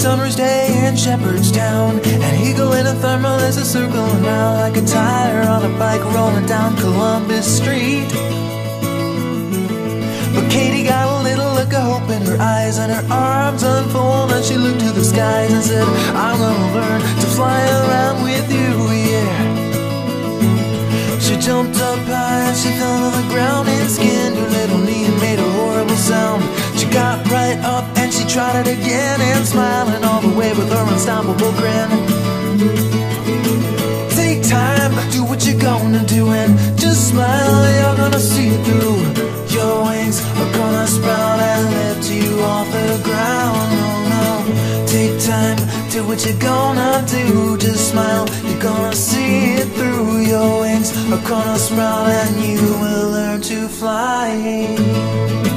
summer's day in Shepherdstown An eagle in a thermal is a circling around Like a tire on a bike rolling down Columbus Street. But Katie got a little look of hope in her eyes And her arms unfold and she looked to the skies And said, I'm gonna learn to fly around with you, yeah. She jumped up high and she fell to the ground And skinned her little knee and made a horrible sound. She got right up and she tried it again And smiling all the way with her unstoppable grin. Take time, do what you're gonna do And just smile, you're gonna see it through. Your wings are gonna sprout and lift you off the ground. No, no, take time, do what you're gonna do. Just smile, you're gonna see it through. Your wings are gonna sprout and you will learn to fly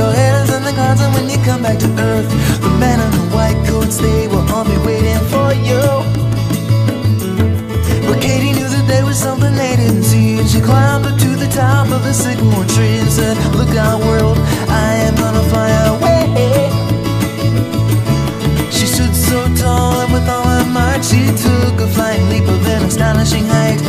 your head is in the clouds, and when you come back to earth, the men in the white coats they will all be waiting for you. But Katie knew that there was something they didn't see, and she climbed up to the top of the sycamore tree and said, "Look out, world, I am gonna fly away." She stood so tall, and with all her might, she took a flying leap of an astonishing height.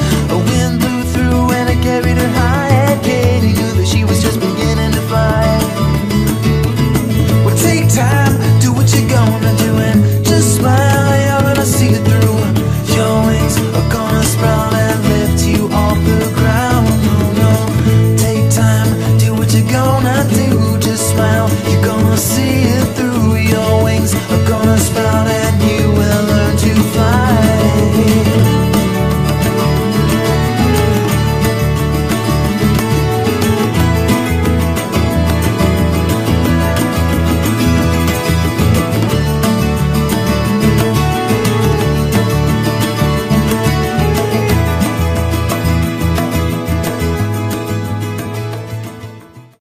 See it through. Your wings are gonna sprout